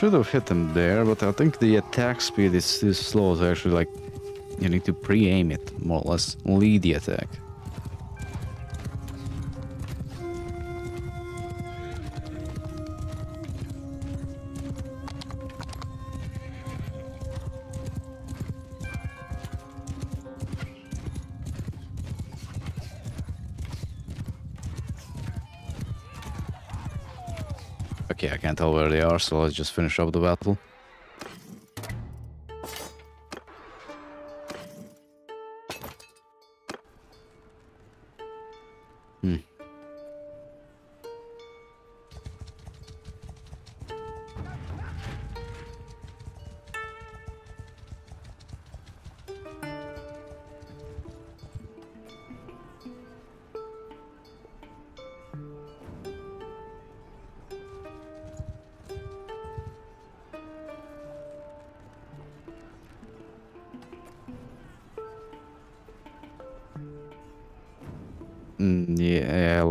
Should have hit him there, but I think the attack speed is too slow so actually like you need to pre-aim it more or less, lead the attack. Tell where they are, so let's just finish up the battle.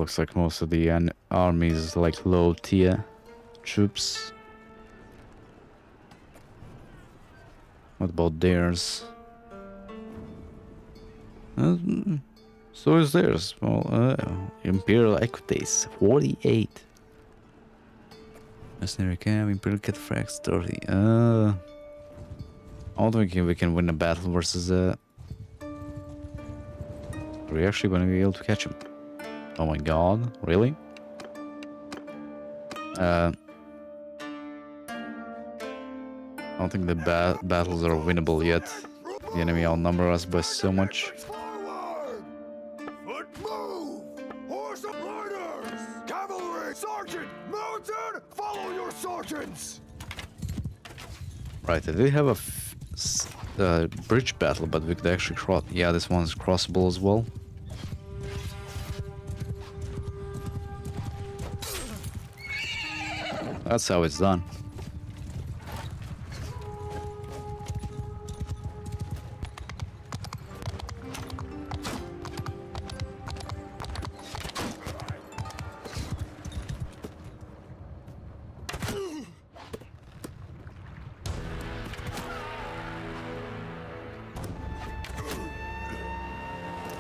Looks like most of the an army is like low tier troops. What about theirs? Uh, so is theirs. Well, uh, Imperial Equites, 48. Mercenary camp, Imperial Cataphracts, 30. Uh, I don't think we can win a battle versus uh, are we actually going to be able to catch him? Oh my god, really? Uh, I don't think the ba battles are winnable yet. The enemy outnumber us by so much. Right, I did have a uh, bridge battle, but we could actually cross. Yeah, this one's crossable as well. That's how it's done.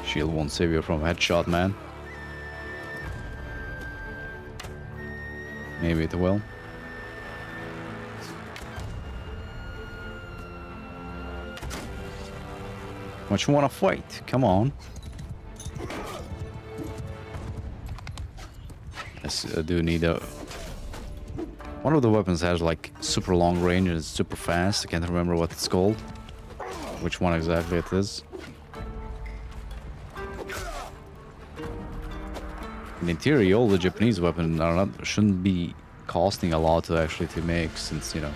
Shield won't save you from headshot, man. Maybe it will. What you wanna fight? Come on. I do need a... One of the weapons has like super long range and it's super fast. I can't remember what it's called. Which one exactly it is. In theory, all the Japanese weapons are not shouldn't be costing a lot to actually to make, since you know,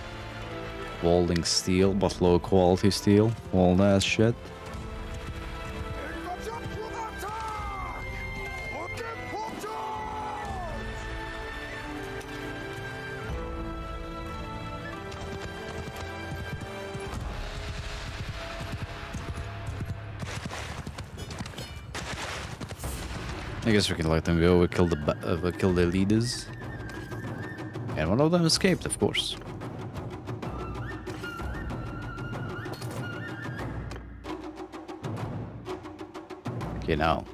welding steel but low quality steel, all that shit. Guess we can let them go. We killed the uh, we killed the leaders, and one of them escaped, of course. Okay, now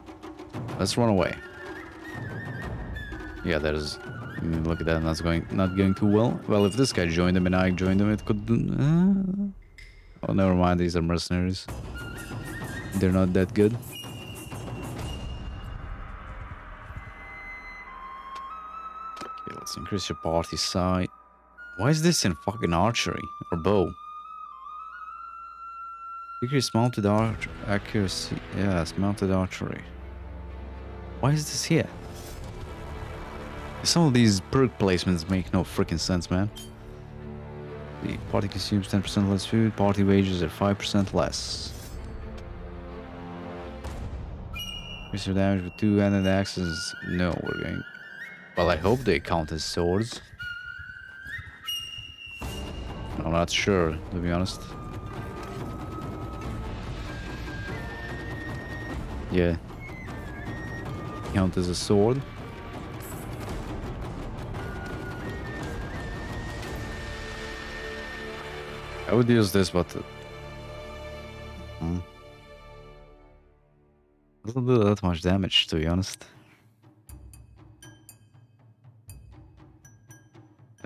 let's run away. Yeah, there's. mm, Look at that. That's going not going too well. Well, if this guy joined them and I joined them, it could. Uh, oh, never mind. These are mercenaries. They're not that good. Increase your party size. Why is this in fucking archery or bow? Decrease mounted arch accuracy. Yes, mounted archery. Why is this here? Some of these perk placements make no freaking sense, man. The party consumes 10% less food. Party wages are 5% less. Increase your damage with two-handed axes. No, we're going well, I hope they count as swords. I'm not sure, to be honest. Yeah. Count as a sword. I would use this, but uh, hmm. doesn't do that much damage, to be honest.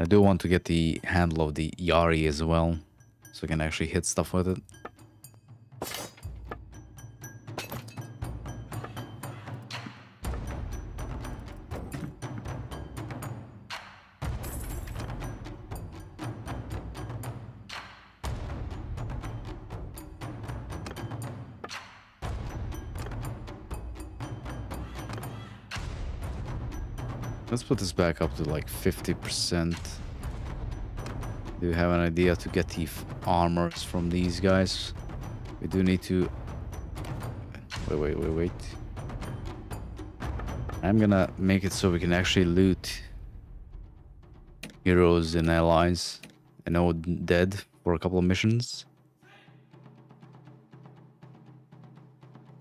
I do want to get the handle of the Yari as well, so I can actually hit stuff with it. Let's put this back up to like 50%. Do you have an idea to get the armors from these guys? We do need to... Wait, wait, wait, wait. I'm gonna make it so we can actually loot heroes and allies and all dead for a couple of missions.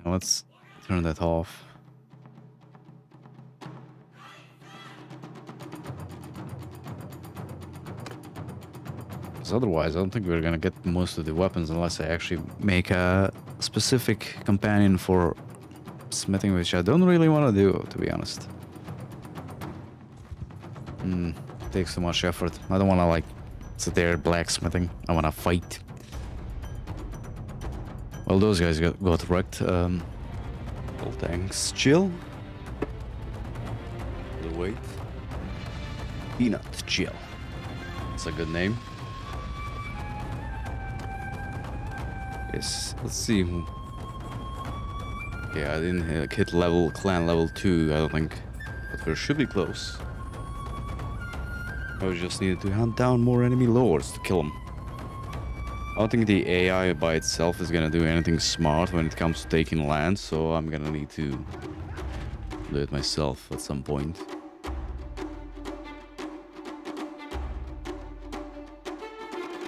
Now let's turn that off. Because otherwise, I don't think we're gonna get most of the weapons unless I actually make a specific companion for smithing, which I don't really want to do, to be honest. Hmm, takes too much effort. I don't want to like sit there blacksmithing. I want to fight. Well, those guys got, got wrecked. Um, well, thanks. Chill. The wait. Peanut Chill. That's a good name. Yes, let's see. Yeah, I didn't hit level, clan level 2, I don't think. But we should be close. I just needed to hunt down more enemy lords to kill them. I don't think the AI by itself is gonna do anything smart when it comes to taking land, so I'm gonna need to do it myself at some point.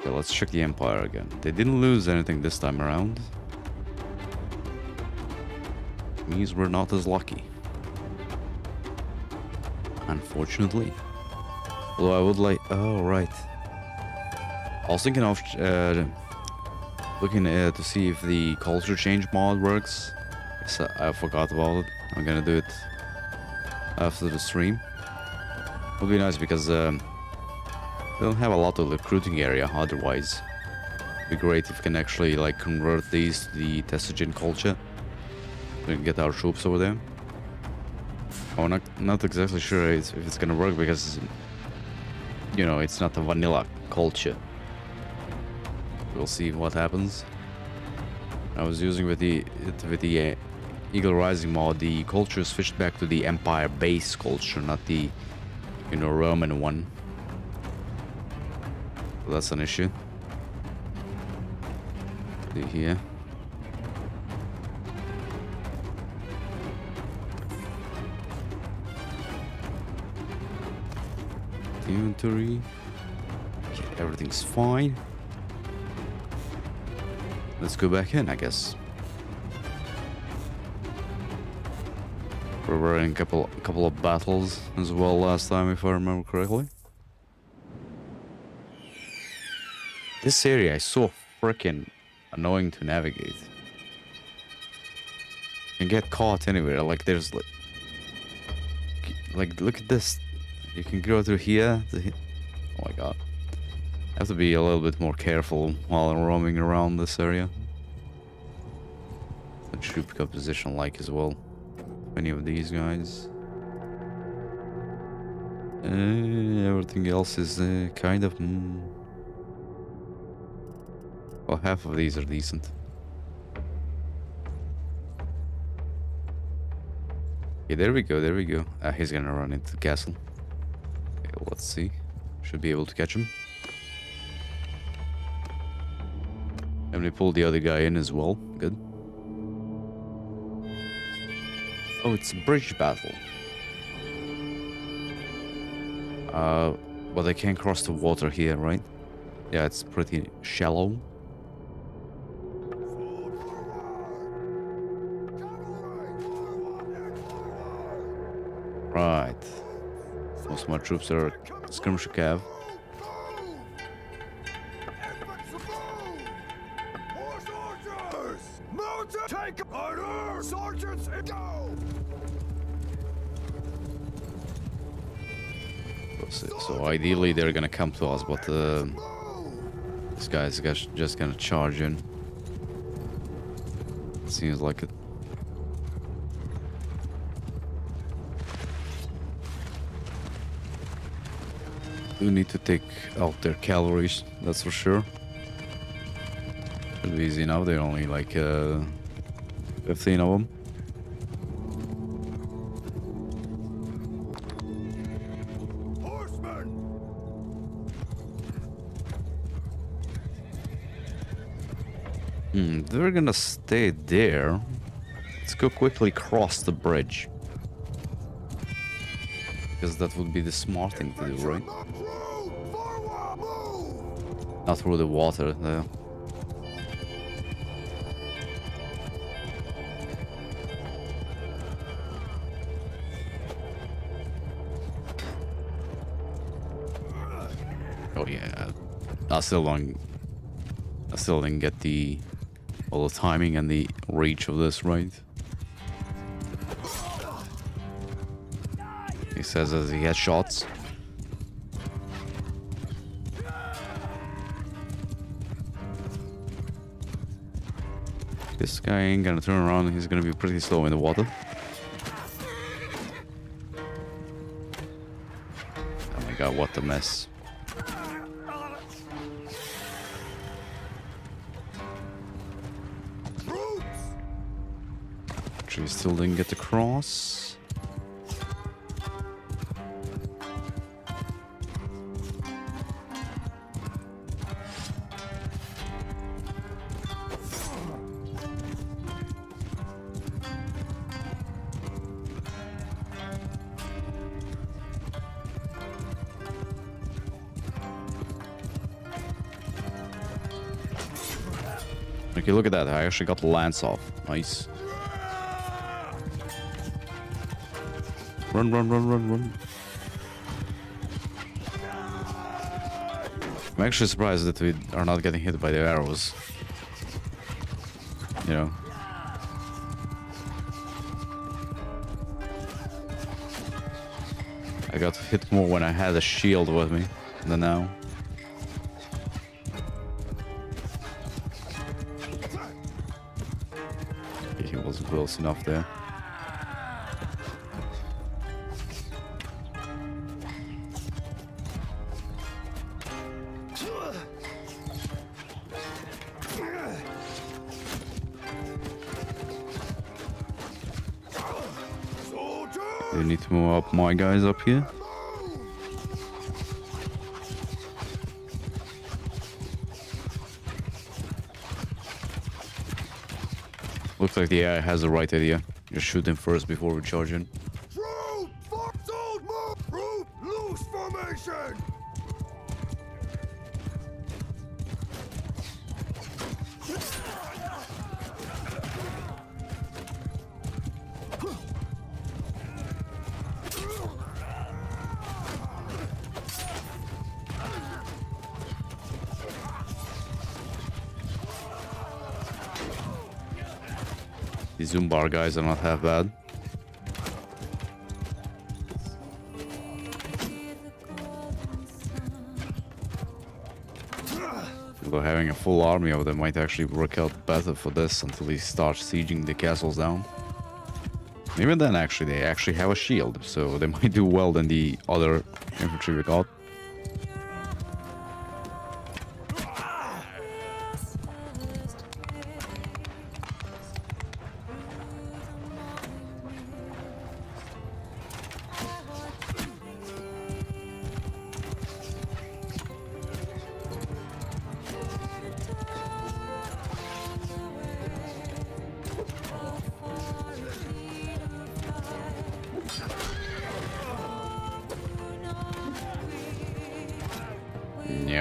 Okay, let's check the Empire again. They didn't lose anything this time around. Means we're not as lucky. Unfortunately. Although I would like... Oh, right. I was thinking of uh, looking uh, to see if the culture change mod works. So I forgot about it. I'm gonna do it after the stream. Would be nice because um, we don't have a lot of recruiting area otherwise. It'd be great if we can actually like convert these to the Tetsojin culture. We can get our troops over there. I'm not, not exactly sure if it's gonna work because, you know, it's not a vanilla culture. We'll see what happens. I was using with the with the uh, Eagle Rising mod, the culture switched back to the Empire base culture, not the, you know, Roman one that's an issue. See here. Inventory. Okay, everything's fine. Let's go back in, I guess. We were in a couple, couple of battles as well last time, if I remember correctly. This area is so freaking annoying to navigate. You get caught anywhere. Like there's like, like look at this. You can go through here. Oh my god. I have to be a little bit more careful while I'm roaming around this area. The troop composition like as well. Any of these guys. Uh, everything else is uh, kind of. Mm, well, half of these are decent. Okay, there we go, there we go. Uh, he's gonna run into the castle. Okay, let's see. Should be able to catch him. And we pull the other guy in as well. Good. Oh, it's a bridge battle. Uh, well, they can't cross the water here, right? Yeah, it's pretty shallow. Right. Most of my troops are skirmisher cav. So ideally they're gonna come to us, but uh, this guy's just gonna charge in. Seems like it. We need to take out their calories, that's for sure. Should be easy now, they're only like uh, 15 of them. Hmm, they're gonna stay there. Let's go quickly cross the bridge. Because that would be the smart thing to do, right? Not through the water, though. Oh yeah, uh, I still don't. I still didn't get the all the timing and the reach of this right. He says as he has shots. Guy ain't gonna turn around. He's gonna be pretty slow in the water. Oh my god, what a mess. Actually, still didn't get the cross. Look at that. I actually got the lance off. Nice. Run, run, run, run, run. I'm actually surprised that we are not getting hit by the arrows. You know. I got hit more when I had a shield with me than now. Close enough there. You need to move up my guys up here. Looks like the AI has the right idea. Just shoot them first before we Zumbar guys are not half bad. Although having a full army of them might actually work out better for this until he starts sieging the castles down. Even then, actually, they actually have a shield, so they might do well than the other infantry we got.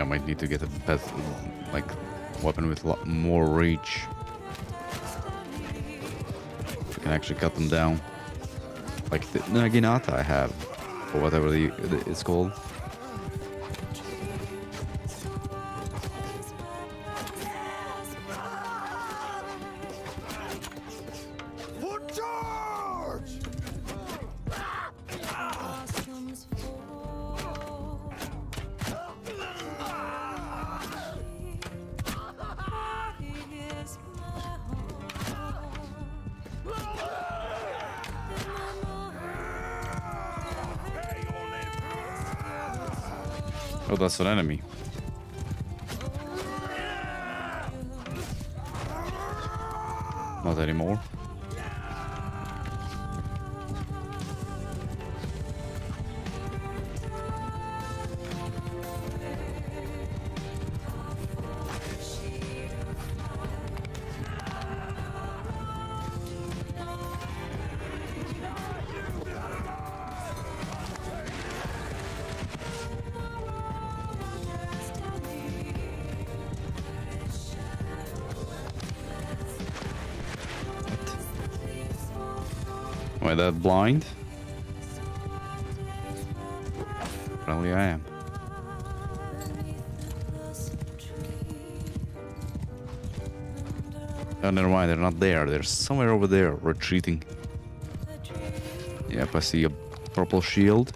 I might need to get a better, like, weapon with more reach. I can actually cut them down. Like the Naginata I have, or whatever the, the, it's called. That's an enemy. Not anymore. Wait, that blind? Apparently I am. Oh, never mind, they're not there. They're somewhere over there, retreating. Yep, I see a purple shield.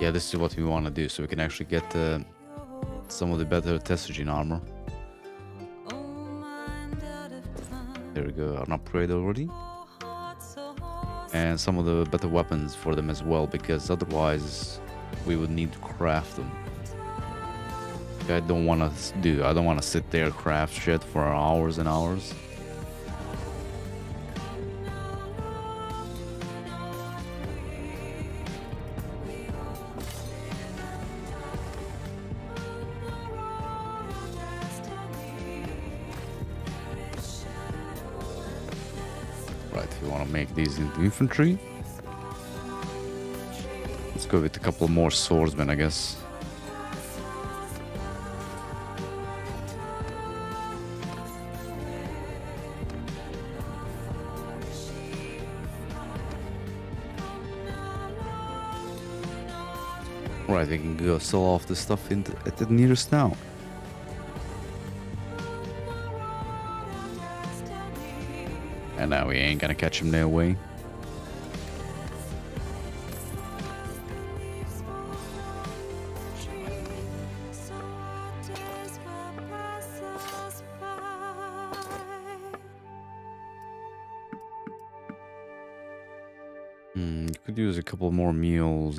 Yeah, this is what we want to do, so we can actually get uh, some of the better Tetsojin armor. Mind out of time, There we go, an upgrade already. And some of the better weapons for them as well, because otherwise we would need to craft them. I don't want to do. I don't want to sit there craft shit for hours and hours. These infantry. Let's go with a couple more swordsmen, I guess. Right, we can go sell off the stuff in the, at the nearest town. And now we ain't gonna catch him no way.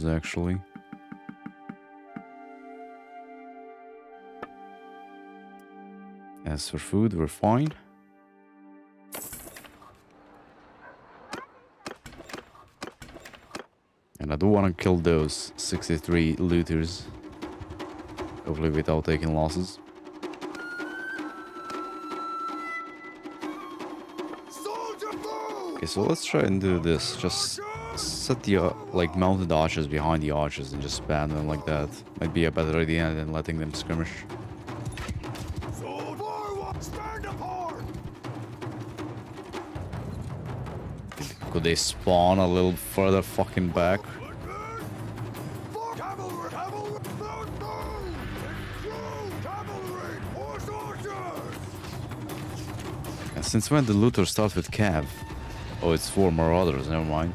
Actually. As for food, we're fine. And I do want to kill those 63 looters. Hopefully without taking losses. Okay, so let's try and do this. Just set the uh, like mounted archers behind the archers and just spam them like that. Might be a better idea than letting them skirmish. Could they spawn a little further fucking back? And since when the looter starts with cav? Oh, it's four more others. Never mind.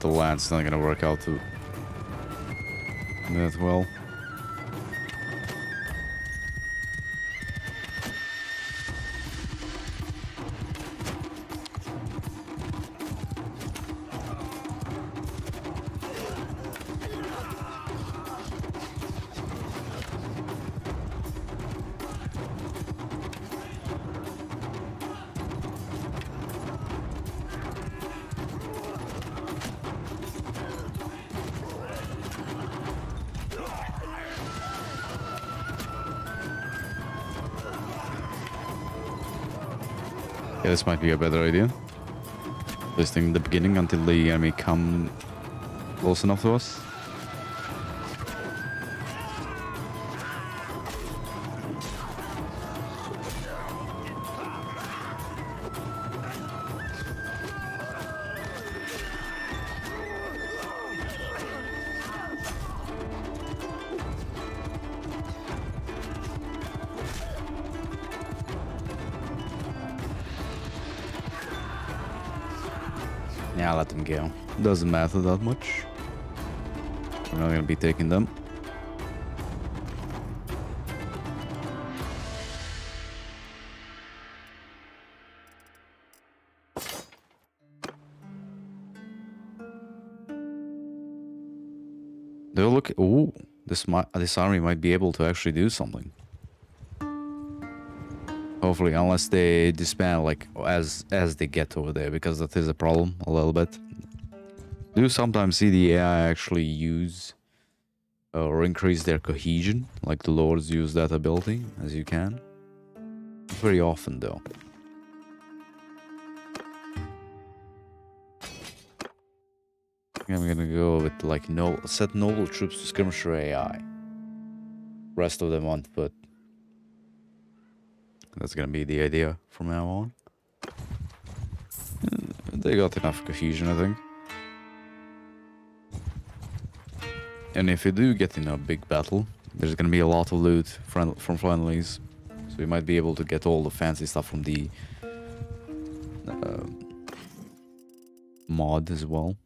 The lance not gonna work out too that well. Yeah, this might be a better idea. Thing in the beginning until the enemy come close enough to us. Let. Doesn't matter that much. We're not gonna be taking them. They'll look. Ooh, this this army might be able to actually do something. Hopefully, unless they disband like as as they get over there, because that is a problem a little bit. Do sometimes see the AI actually use uh, or increase their cohesion, like the lords use that ability, as you can. Very often, though. I'm gonna go with like no set noble troops to skirmisher AI. Rest of them won't, but that's gonna be the idea from now on. Uh, They got enough cohesion, I think. And if you do get in a big battle, there's gonna be a lot of loot from from friendlies, so you might be able to get all the fancy stuff from the uh, mod as well.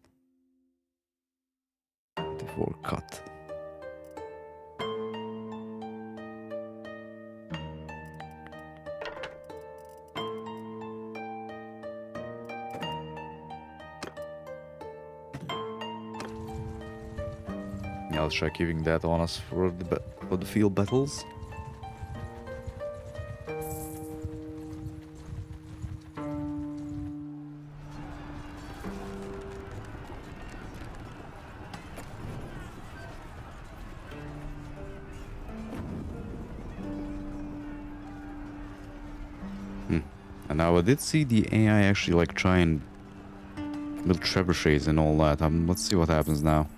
Before cut. Try keeping that on us for the for the field battles. Hmm. And now I did see the AI actually like try and build trebuchets and all that. Um, let's see what happens now.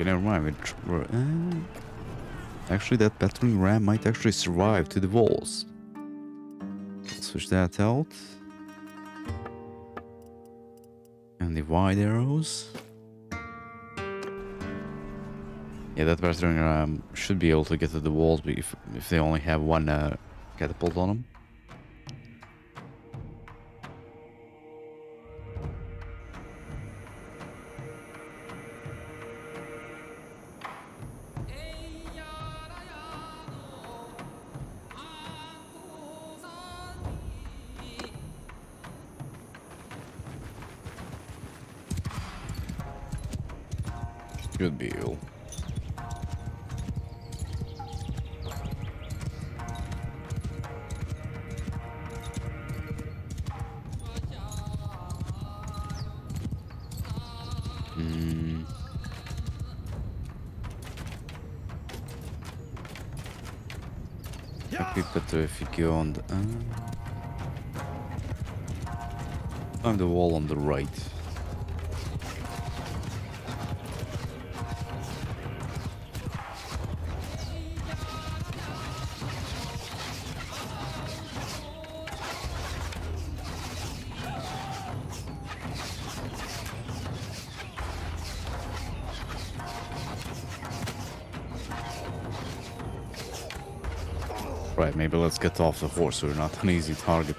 Okay, never mind. uh, actually, that battering ram might actually survive to the walls. Switch that out. And the wide arrows. Yeah, that battering ram should be able to get to the walls if, if they only have one uh, catapult on them. Should be able. Hmm. Might be better if you go on the... Uh, climb the wall on the right. Let's get off the horse. We're not an easy target.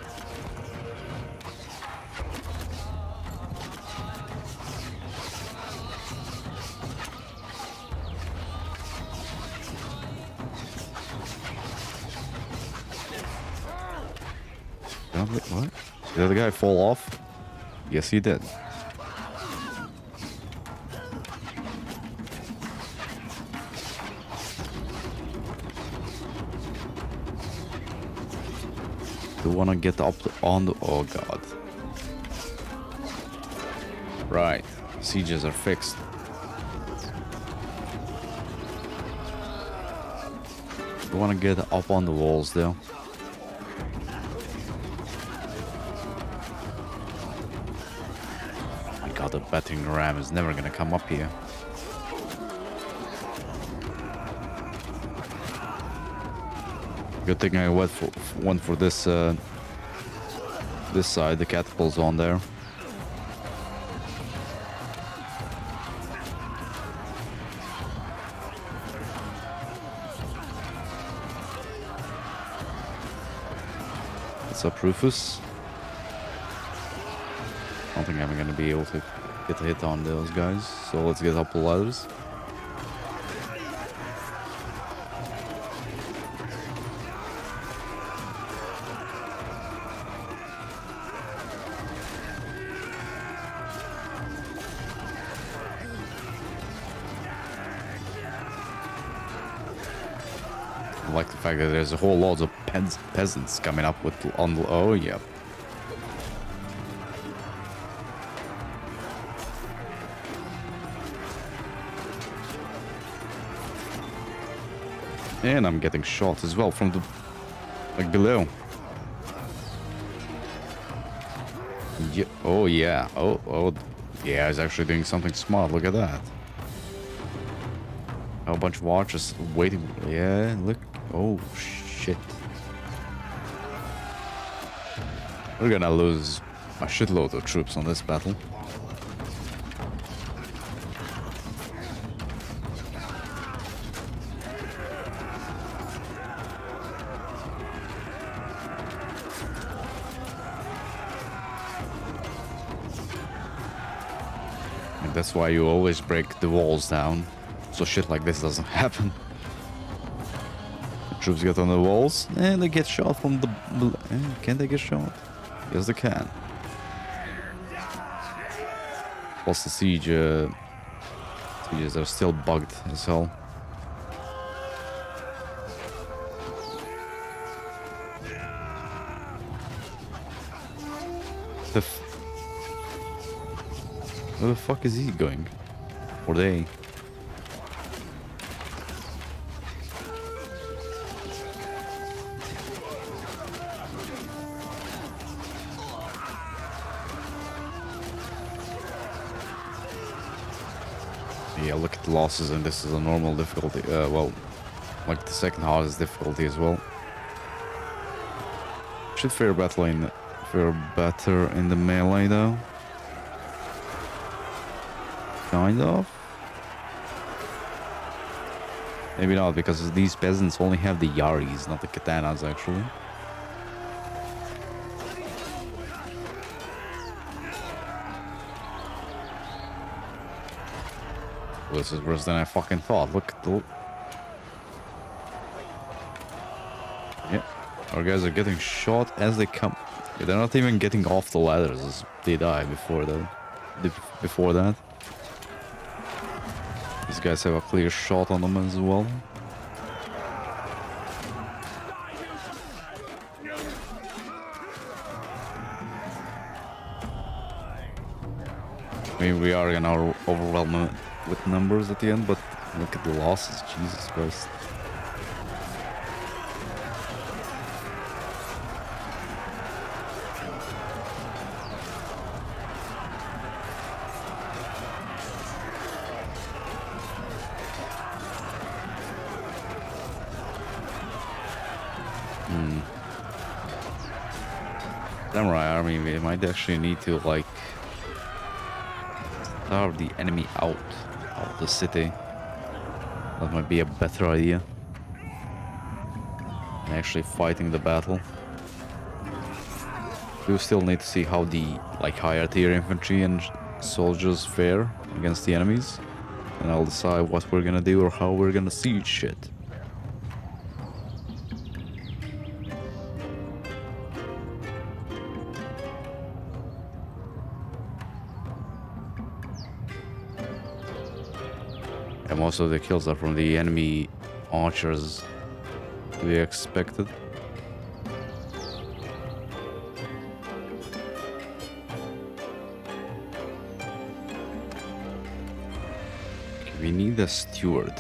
What? Did the guy fall off? Yes, he did. You wanna get up on the? Oh god. Right, sieges are fixed. We want to get up on the walls though. My god, the battering ram is never gonna come up here. Good thing I went for went for this uh, this side. The catapult's on there. What's up, Rufus? I don't think I'm gonna be able to get a hit on those guys. So let's get up the ladders. There's a whole lot of peasants coming up with on the oh yeah. And I'm getting shot as well from the like below. Yeah. Oh yeah. Oh oh yeah. He's actually doing something smart. Look at that. A bunch of archers waiting. Yeah, look. Oh, shit. We're gonna lose a shitload of troops on this battle. And that's why you always break the walls down, so shit like this doesn't happen. Troops get on the walls and they get shot from the. eh, Can they get shot? Yes, they can. Plus the siege. Uh, sieges are still bugged as hell. The Where the fuck is he going? Or they? And this is a normal difficulty. Uh, well, like the second hardest difficulty as well. Should fare better in fare better in the melee though. Kind of. Maybe not because these peasants only have the yaris, not the katanas actually. This is worse than I fucking thought. Look at the. Yeah, our guys are getting shot as they come. They're not even getting off the ladders as they die before the before that. These guys have a clear shot on them as well. I mean, we are gonna overwhelm them with numbers at the end, but look at the losses. Jesus Christ. Hmm. Actually need to like starve the enemy out the city. That might be a better idea. Than actually fighting the battle. We still need to see how the like higher tier infantry and soldiers fare against the enemies. And I'll decide what we're gonna do or how we're gonna siege shit. Most of the kills are from the enemy archers to be expected. Okay, we need a steward.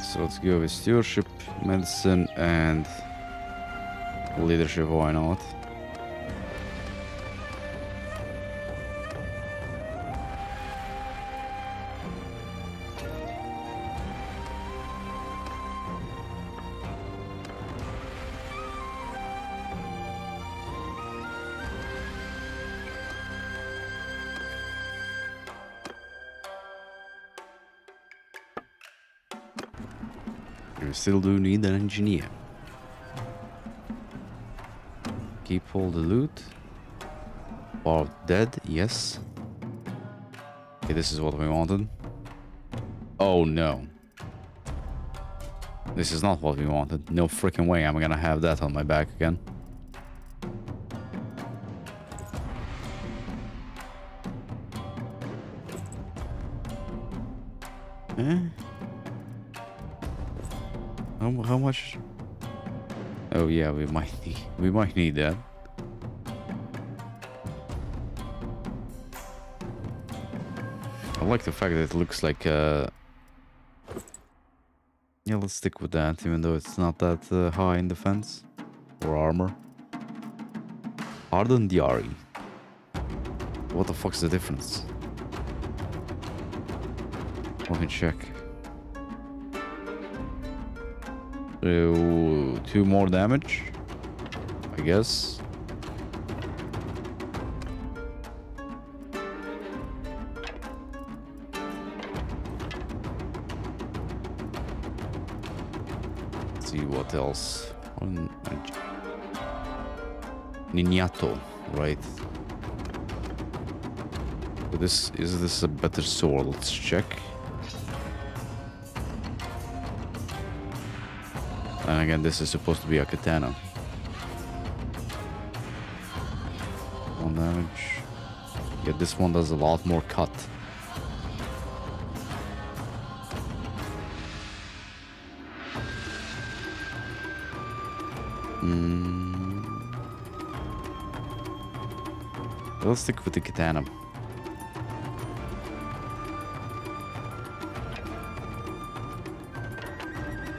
So let's go with stewardship, medicine, and leadership. Why not? Still do need an engineer. Keep all the loot. Bar dead, yes. Okay, this is what we wanted. Oh no. This is not what we wanted. No freaking way I'm gonna have that on my back again. We might need we might need that. I like the fact that it looks like uh Yeah, let's stick with that even though it's not that uh, high in defense or armor. Hardened Yari. What the fuck's the difference? Let me check. So, two more damage, I guess. Let's see what else. On uh, Ninjato, right? This is this a better sword? Let's check. Again, this is supposed to be a katana. One damage. Yeah, this one does a lot more cut. Mm. Let's stick with the katana.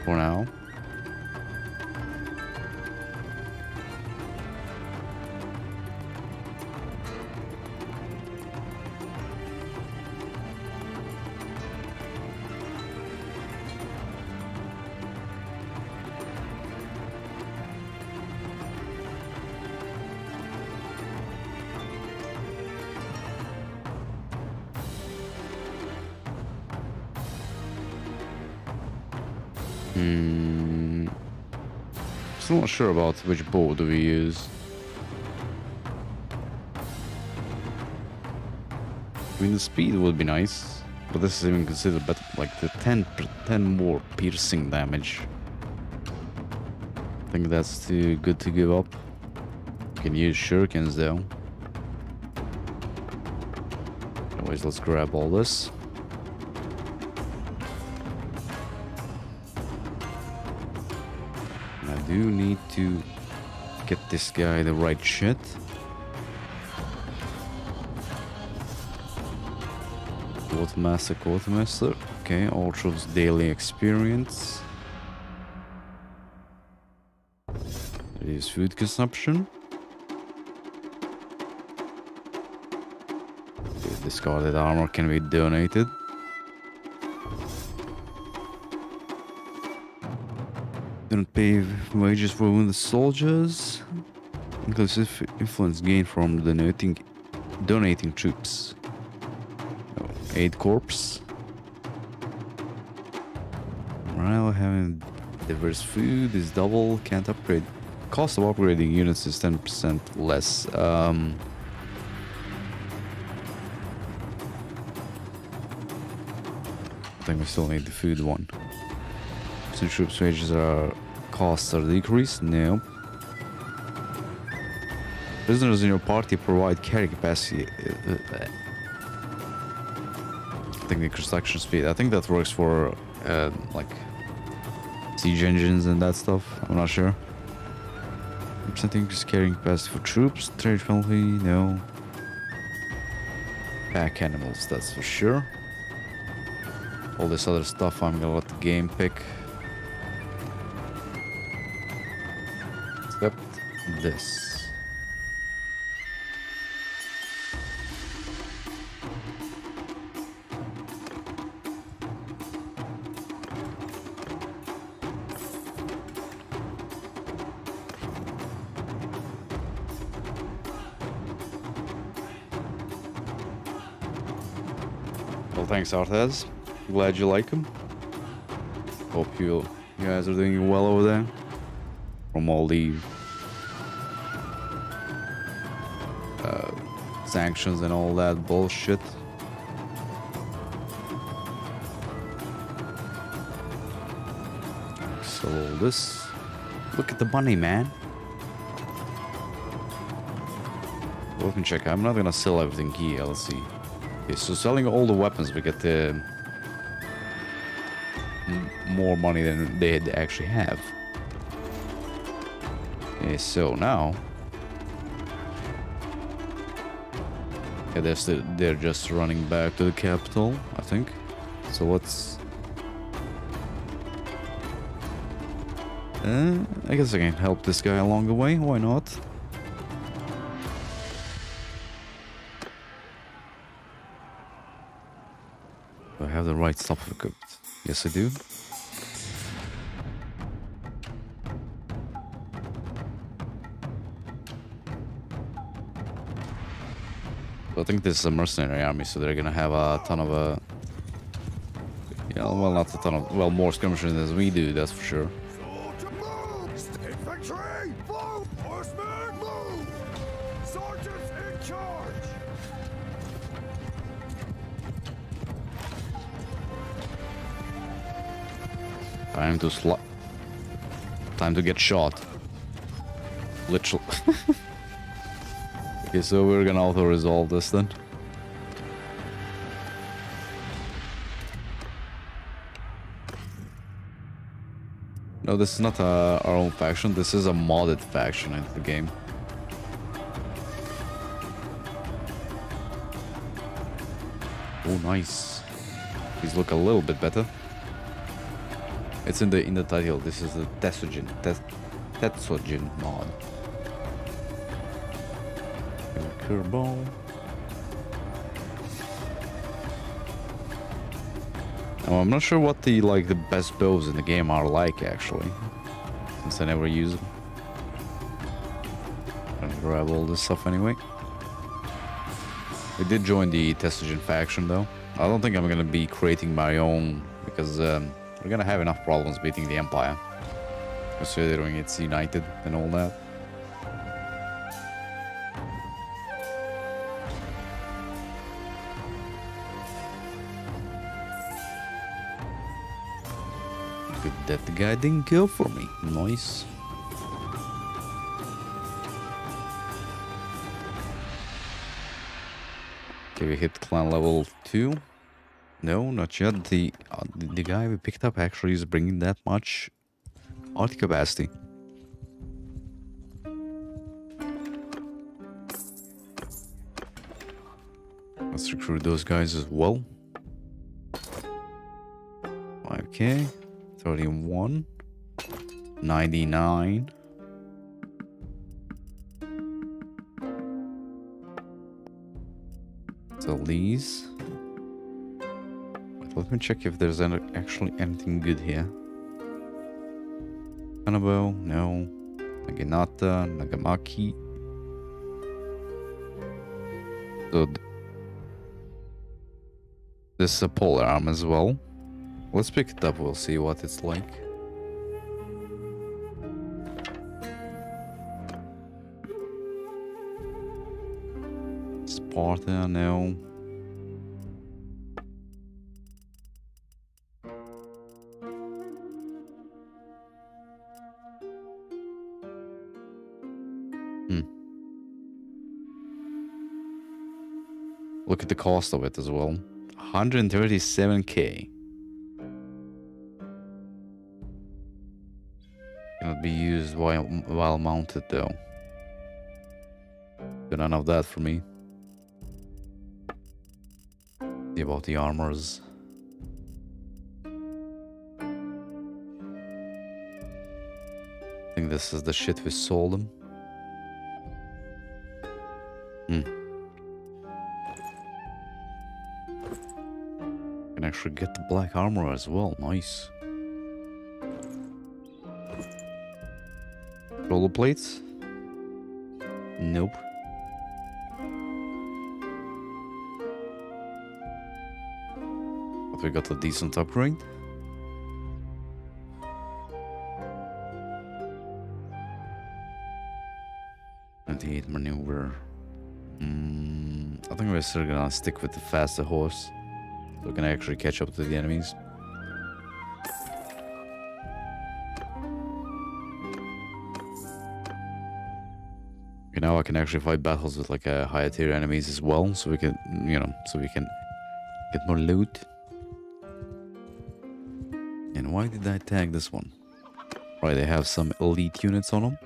For now. Still not sure about which bow do we use. I mean, the speed would be nice, but this is even considered better. Like the 10, 10 more piercing damage. I think that's too good to give up. Can use shurikens though. Anyways, let's grab all this. Do need to get this guy the right shit. Quartermaster, Quartermaster. Okay, Ultra's daily experience. Reduce food consumption. Discarded armor can be donated. Don't pay wages for wounded soldiers. Inclusive influence gained from donating, donating troops. Oh, aid corps. Morale having diverse food is double. Can't upgrade. Cost of upgrading units is 10% less. Um, I think we still need the food one. Some troops' wages are costs are decreased. No. Prisoners in your party provide carry capacity. I think the construction speed. I think that works for uh, like siege engines and that stuff. I'm not sure. Something increase carrying capacity for troops. Trade penalty. No. Pack animals. That's for sure. All this other stuff I'm gonna let the game pick. This. Well, thanks, Arthez. Glad you like him. Hope you, you guys are doing well over there. From all the sanctions and all that bullshit. So this, look at the money, man. Me check. I'm not gonna sell everything here. Let's see. Okay, so selling all the weapons, we get um, the more money than they actually have. Okay, so now. Okay, they're, still, they're just running back to the capital, I think. So let's. Uh, I guess I can help this guy along the way. Why not? Do I have the right stuff equipped? Yes, I do. I think this is a mercenary army, so they're gonna have a ton of a. Yeah, well, not a ton of. Well, more skirmishers than we do, that's for sure. Time to sl. Time to get shot. Literally. okay, so we're gonna auto resolve this then. No, this is not uh, our own faction. This is a modded faction in the game. Oh, nice. These look a little bit better. It's in the in the title. This is the Tetsojin Tes, Tetsojin mod. Curveball. Now, I'm not sure what the like the best bows in the game are like actually, since I never use them. Gonna grab all this stuff anyway. I did join the Tetsojin faction though. I don't think I'm gonna be creating my own because um, we're gonna have enough problems beating the Empire. Considering it's united and all that. Good that the guy didn't kill for me. Nice. Okay, we hit clan level 2. No, not yet. The, uh, the guy we picked up actually is bringing that much art capacity. Let's recruit those guys as well. 5k, 31, 99. So these. Wait, let me check if there's any, actually anything good here. Kanabo, no. Naginata, Nagamaki. So th- this is a polearm as well. Let's pick it up, we'll see what it's like. Sparta, no. Hmm. Look at the cost of it as well. 137k. Be used while while mounted though. But none of that for me. See about the armors. I think this is the shit we sold them. Hmm. Can actually get the black armor as well. Nice. Roller plates? Nope. But we got a decent upgrade. Twenty-eight maneuver. Mm, I think we're still gonna stick with the faster horse. So we can actually catch up to the enemies. Now I can actually fight battles with like a higher tier enemies as well, so we can, you know, so we can get more loot. And why did I tag this one? Right, they have some elite units on them.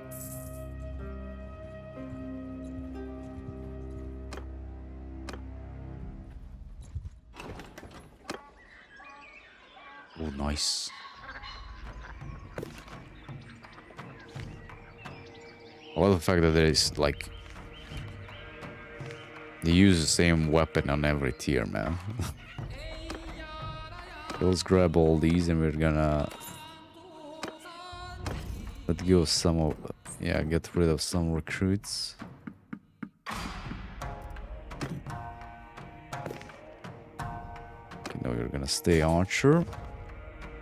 The fact that there is like they use the same weapon on every tier, man. Let's grab all these and we're gonna let go some of yeah, get rid of some recruits. Okay, now we're gonna stay archer.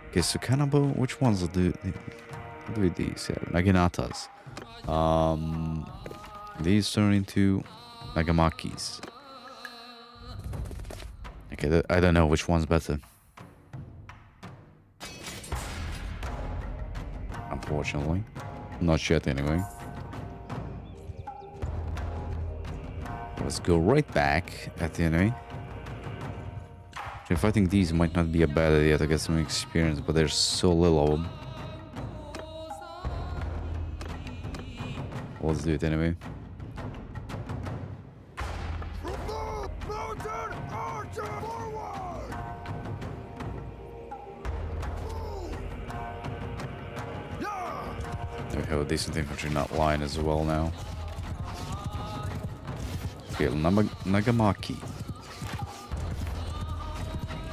Okay, so Cannibal, which ones do do these? Yeah, Naginatas. Um, these turn into Nagamakis. Okay, I don't know which one's better. Unfortunately. Not yet, anyway. Let's go right back at the enemy. Actually, fighting these might not be a bad idea to get some experience, but there's so little of them. Let's do it anyway. Yeah! We have a decent infantry not line as well now. Okay, Nagamaki.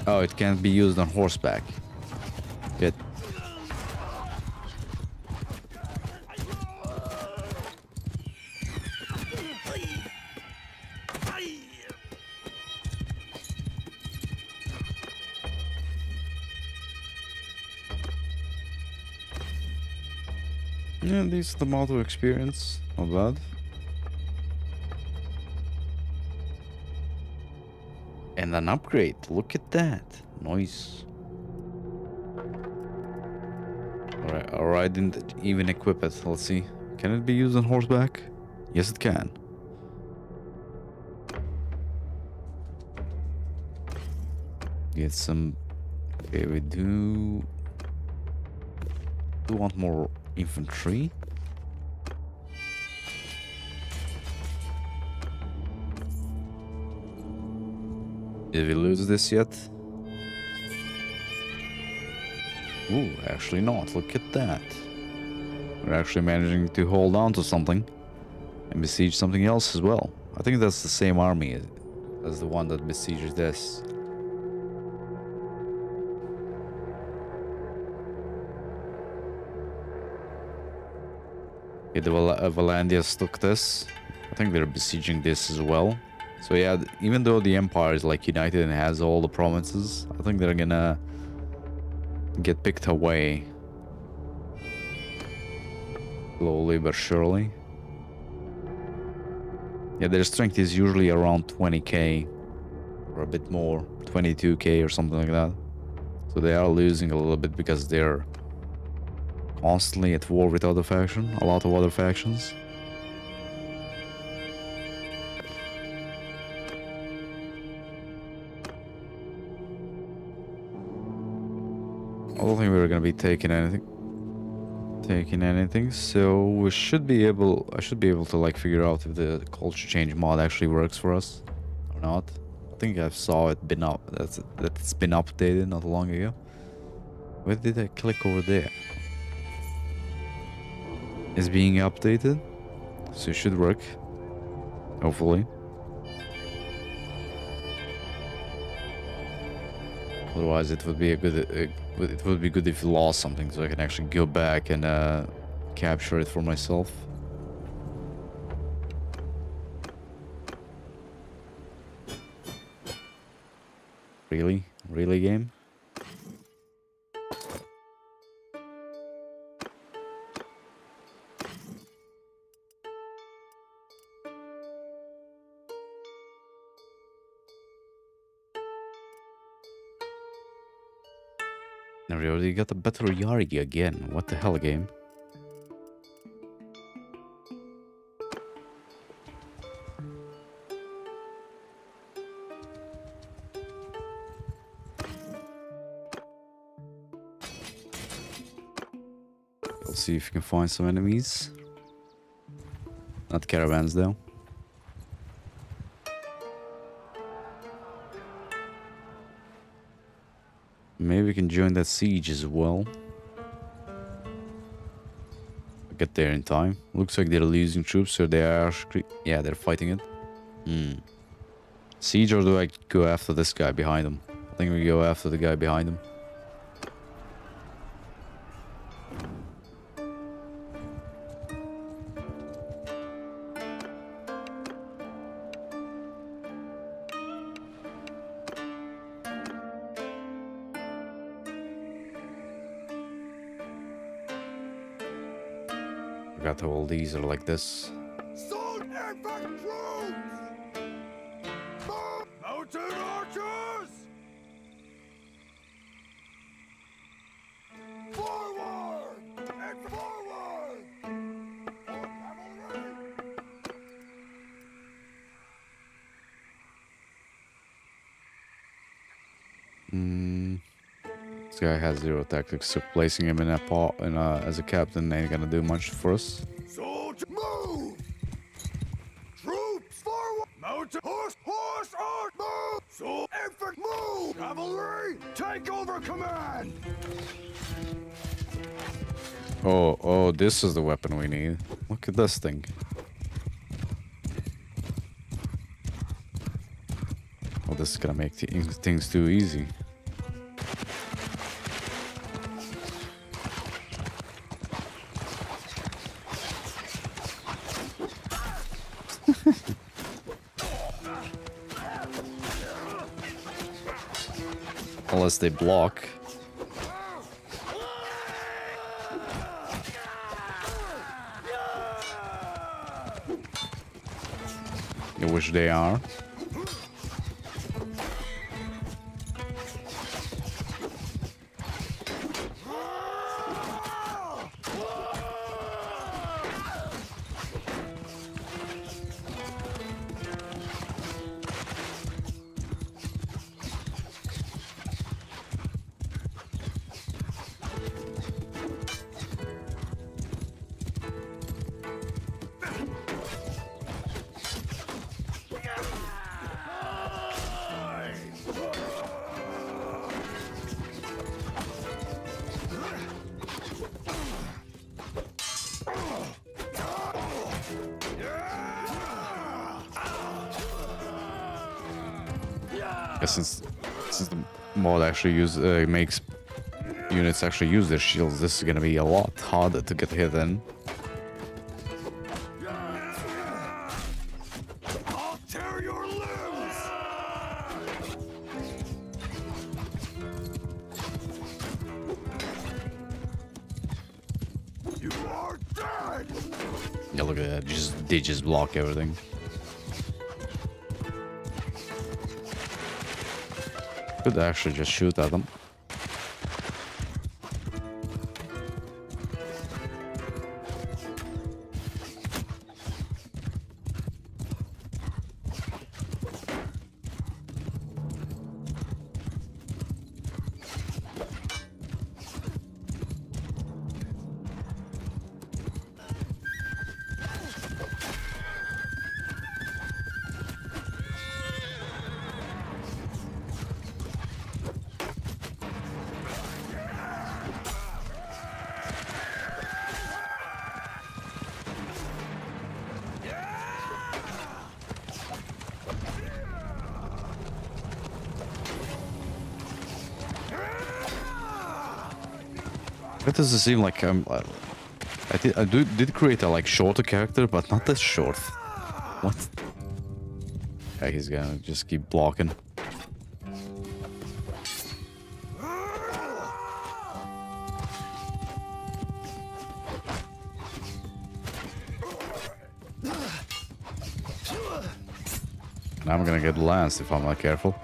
Oh, it can't be used on horseback. The model experience. Not bad. And an upgrade. Look at that. Nice. Alright, alright, didn't even equip it. Let's see. Can it be used on horseback? Yes, it can. Get some. Okay, we do. Do want more infantry. Did we lose this yet? Ooh, actually not. Look at that. We're actually managing to hold on to something and besiege something else as well. I think that's the same army as- the one that besieges this. Yeah, the Val- uh, Vlandians took this. I think they're besieging this as well. So yeah, even though the Empire is like united and has all the provinces, I think they're gonna get picked away. Slowly but surely. Yeah, their strength is usually around 20k or a bit more, 22k or something like that. So they are losing a little bit because they're constantly at war with other faction, a lot of other factions. I don't think we're gonna be taking anything. Taking anything, so we should be able. I should be able to like figure out if the culture change mod actually works for us or not. I think I saw it been up. That's that it's been updated not long ago. Where did I click over there? is being updated, so it should work. Hopefully. Otherwise, it would be a good. Uh, it would be good if you lost something, so I can actually go back and uh, capture it for myself. Really, really, game. Now we already got a better Yari again. What the hell, game? Let's see if you can find some enemies. Not caravans though. Maybe we can join that siege as well. Get there in time. Looks like they're losing troops, so they are. Yeah, they're fighting it. Hmm. Siege or do I go after this guy behind him? I think we go after the guy behind him. Cavalry! Hmm. This guy has zero tactics, so placing him in a pot in a, as a captain ain't gonna do much for us. This is the weapon we need. Look at this thing. Oh, this is gonna make thi- things too easy. Unless they block. Which they are. Actually use uh, makes units actually use their shields, this is gonna be a lot harder to get hit in. I'll tear your limbs! You are dead! Yeah, look at that. Just they just block everything. Actually just shoot at them. It doesn't seem like I'm. Uh, I did. I do, did create a like shorter character, but not this short. What? Okay, he's gonna just keep blocking. I'm gonna get lanced if I'm not careful.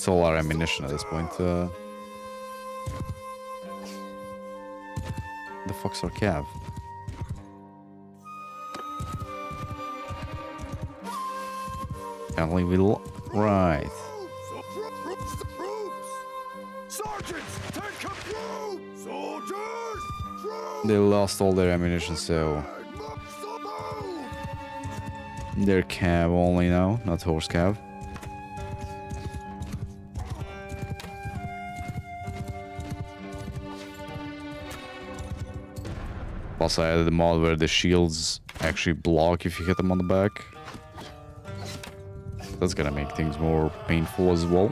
Waste all our ammunition at this point. Uh, the fuck's our cav? Leave it al- right. They lost all their ammunition, so they're cav only now, not horse cav. Plus, I added the mod where the shields actually block if you hit them on the back. That's gonna make things more painful as well.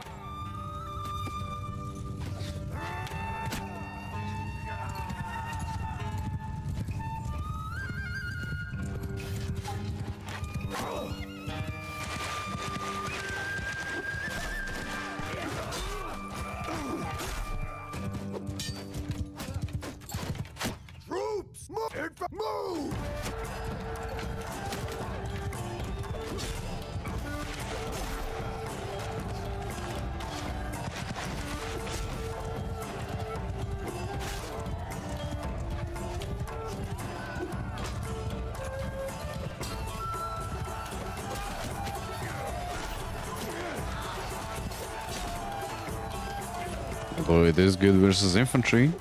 Infantry.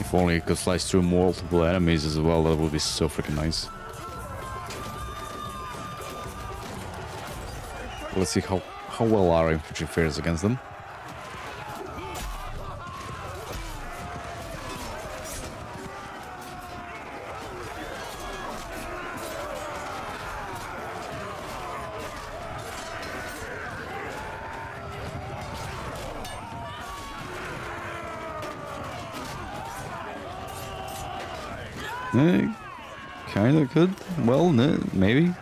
If only it could slice through multiple enemies as well, that would be so freaking nice. Let's see how, how well our infantry fares against them. Eh, kinda could. Well, maybe.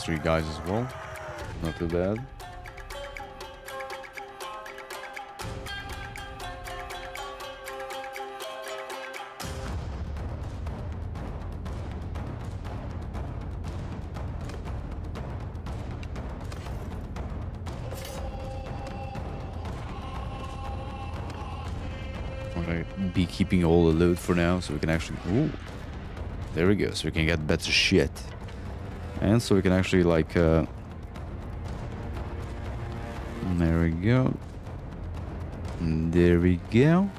Lost three guys as well. Not too bad. Be keeping all the loot for now so we can actually... Ooh. There we go, so we can get better shit. And so we can actually like uh there we go. There we go.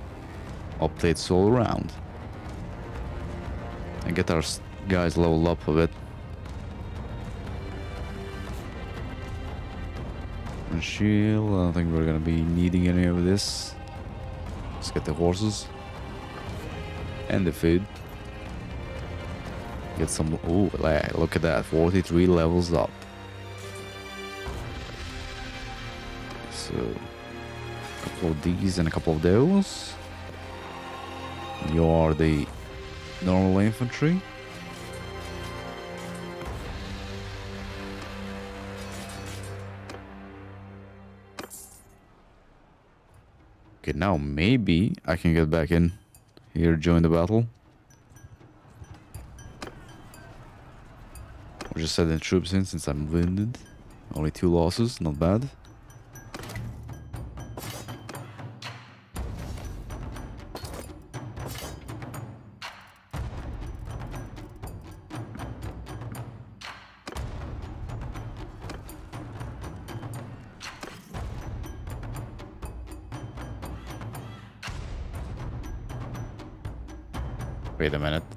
Updates all around. And get our guys leveled up a bit. And shield, I don't think we're gonna be needing any of this. Let's get the horses. And the food. Get some. Oh, look at that. 43 levels up. So, a couple of these and a couple of those. You are the normal infantry. Okay, now maybe I can get back in here, join the battle. Or just sending troops in since I'm wounded. Only two losses, not bad. Wait a minute.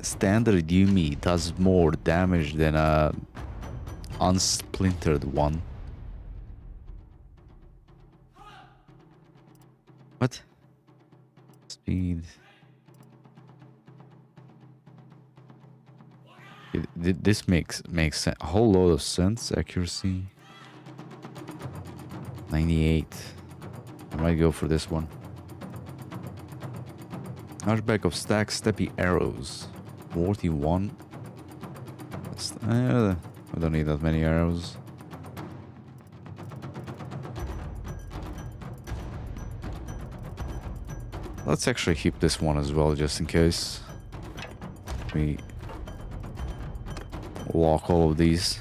Standard Yumi does more damage than a unsplintered one. What? Speed. This makes makes a whole lot of sense. Accuracy. 98. I might go for this one. Archback of stack steppy arrows. 41. Uh, I don't need that many arrows. Let's actually keep this one as well, just in case. We lock all of these.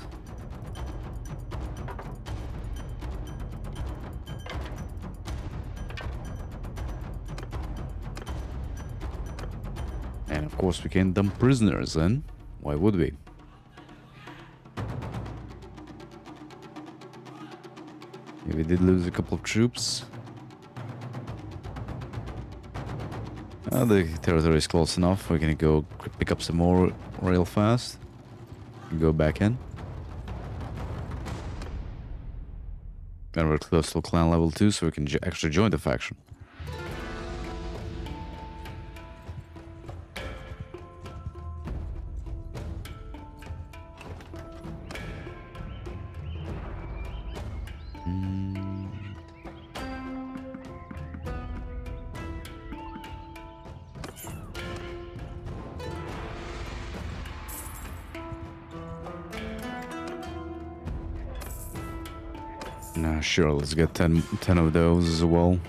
And of course we can dump prisoners in. Why would we? Yeah, we did lose a couple of troops. Uh, the territory is close enough. We're gonna go pick up some more real fast. And go back in. And we're close to clan level 2, so we can actually join the faction. Sure, let's get 10, 10 of those as well.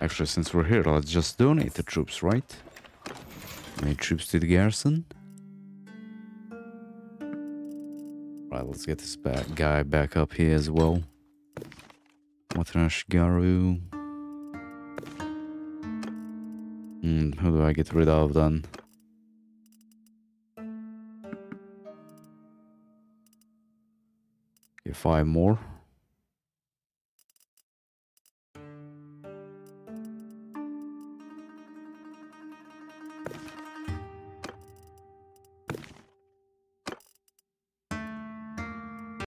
Actually, since we're here, let's just donate the troops, right? Donate troops to the garrison. Right, let's get this back guy back up here as well. Matrash Hmm, who do I get rid of then? Okay, five more.